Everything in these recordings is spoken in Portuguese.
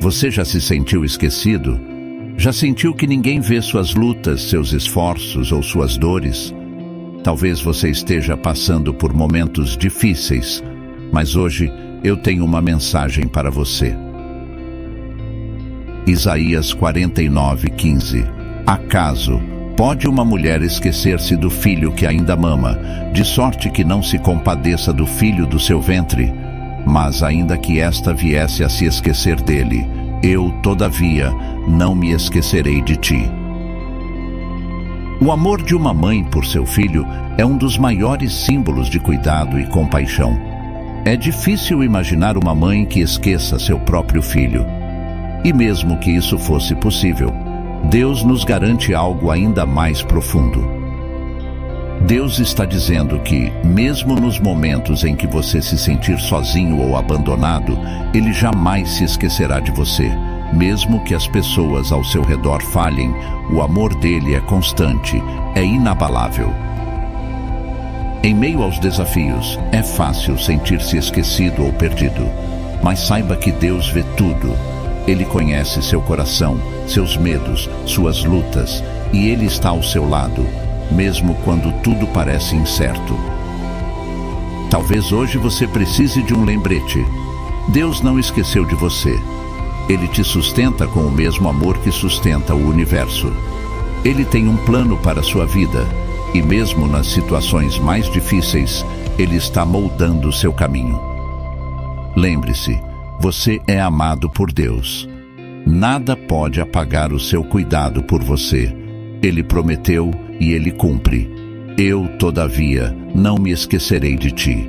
Você já se sentiu esquecido? Já sentiu que ninguém vê suas lutas, seus esforços ou suas dores? Talvez você esteja passando por momentos difíceis, mas hoje eu tenho uma mensagem para você. Isaías 49:15 Acaso pode uma mulher esquecer-se do filho que ainda mama, de sorte que não se compadeça do filho do seu ventre? Mas ainda que esta viesse a se esquecer dele, eu, todavia, não me esquecerei de ti. O amor de uma mãe por seu filho é um dos maiores símbolos de cuidado e compaixão. É difícil imaginar uma mãe que esqueça seu próprio filho. E mesmo que isso fosse possível, Deus nos garante algo ainda mais profundo. Deus está dizendo que, mesmo nos momentos em que você se sentir sozinho ou abandonado, Ele jamais se esquecerá de você. Mesmo que as pessoas ao seu redor falhem, o amor dele é constante, é inabalável. Em meio aos desafios, é fácil sentir-se esquecido ou perdido. Mas saiba que Deus vê tudo. Ele conhece seu coração, seus medos, suas lutas, e Ele está ao seu lado mesmo quando tudo parece incerto. Talvez hoje você precise de um lembrete. Deus não esqueceu de você. Ele te sustenta com o mesmo amor que sustenta o universo. Ele tem um plano para a sua vida e, mesmo nas situações mais difíceis, Ele está moldando o seu caminho. Lembre-se, você é amado por Deus. Nada pode apagar o seu cuidado por você. Ele prometeu e ele cumpre. Eu, todavia, não me esquecerei de ti.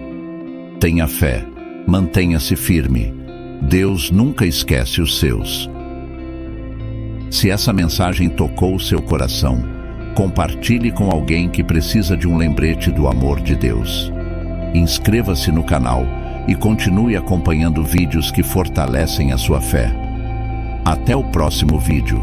Tenha fé, mantenha-se firme. Deus nunca esquece os seus. Se essa mensagem tocou seu coração, compartilhe com alguém que precisa de um lembrete do amor de Deus. Inscreva-se no canal e continue acompanhando vídeos que fortalecem a sua fé. Até o próximo vídeo.